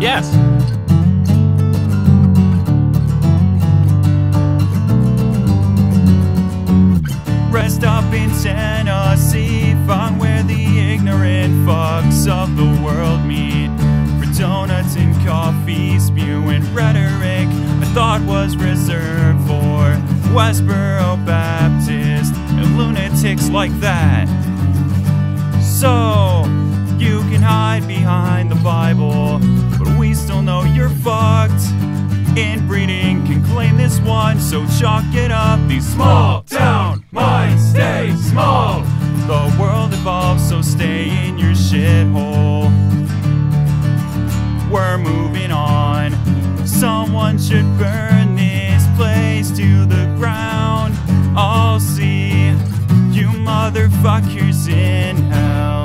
Yes. Rest up in Tennessee, find where the ignorant fucks of the world meet. For donuts and coffee, spewing rhetoric I thought was reserved for Westboro Baptist and lunatics like that. So, you can hide behind the Bible, Inbreeding can claim this one, so chalk it up. These small town minds stay small. The world evolves, so stay in your shithole. We're moving on. Someone should burn this place to the ground. I'll see you motherfuckers in hell.